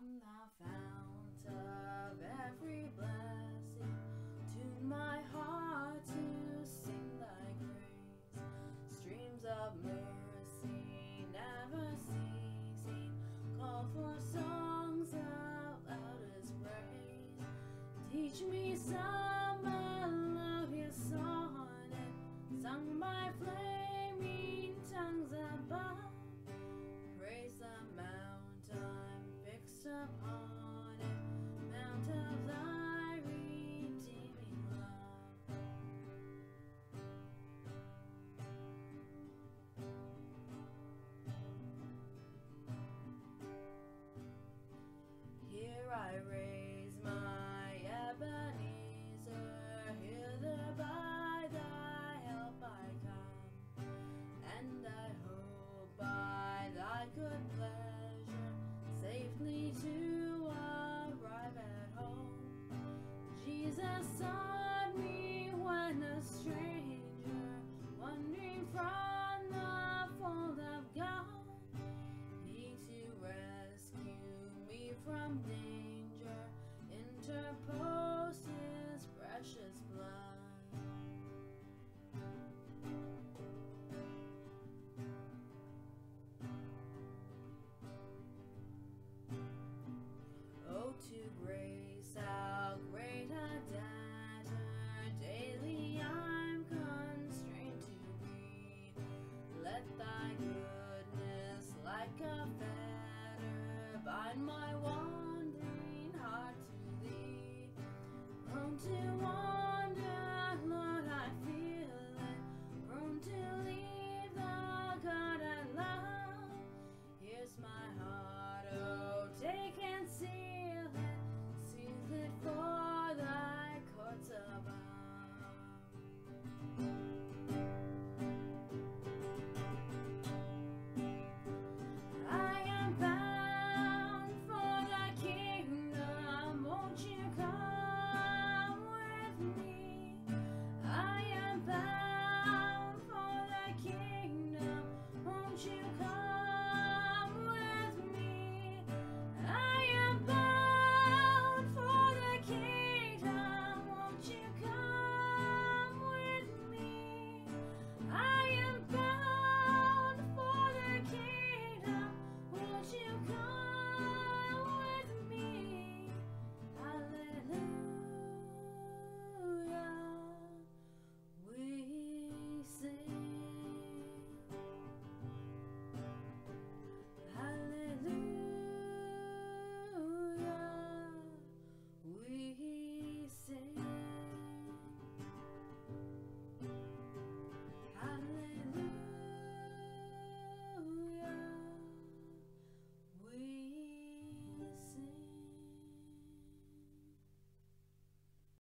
From the fount of every blessing, tune my heart to sing thy praise. Streams of mercy never ceasing, call for songs of loudest praise. Teach me some melodious sonnet, sung by flaming tongues above. From danger interposed his precious blood. Oh, to grace, how great a debtor daily I'm constrained to be. Let thy goodness, like a fetter, bind my